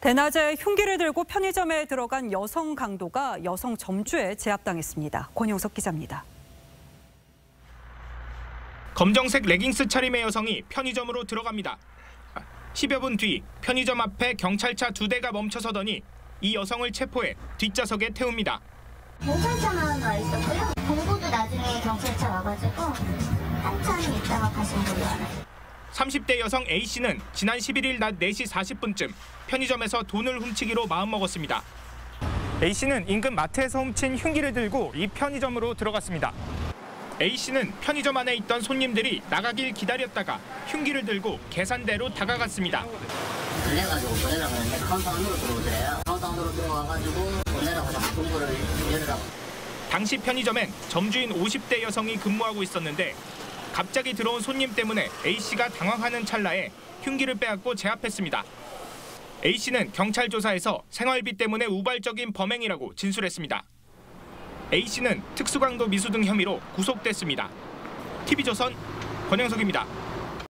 대낮에 흉기를 들고 편의점에 들어간 여성 강도가 여성 점주에 제압당했습니다. 권영석 기자입니다. 검정색 레깅스 차림의 여성이 편의점으로 들어갑니다. 10여 분 뒤 편의점 앞에 경찰차 두 대가 멈춰서더니 이 여성을 체포해 뒷좌석에 태웁니다. 경찰차만 와 있었고요. 공부도 나중에 경찰차 와가지고 한참 있다가 가신 걸로 알아요. 30대 여성 A씨는 지난 11일 낮 4시 40분쯤 편의점에서 돈을 훔치기로 마음먹었습니다. A씨는 인근 마트에서 훔친 흉기를 들고 이 편의점으로 들어갔습니다. A씨는 편의점 안에 있던 손님들이 나가길 기다렸다가 흉기를 들고 계산대로 다가갔습니다. 그래가지고 돈 내라고 하는데 카운터 안으로 들어오더래요. 카운터 안으로 들어와가지고 돈 내라고 자꾸 금고를 열으라고. 당시 편의점엔 점주인 50대 여성이 근무하고 있었는데 갑자기 들어온 손님 때문에 A씨가 당황하는 찰나에 흉기를 빼앗고 제압했습니다. A씨는 경찰 조사에서 생활비 때문에 우발적인 범행이라고 진술했습니다. A씨는 특수강도 미수 등 혐의로 구속됐습니다. TV조선 권영석입니다.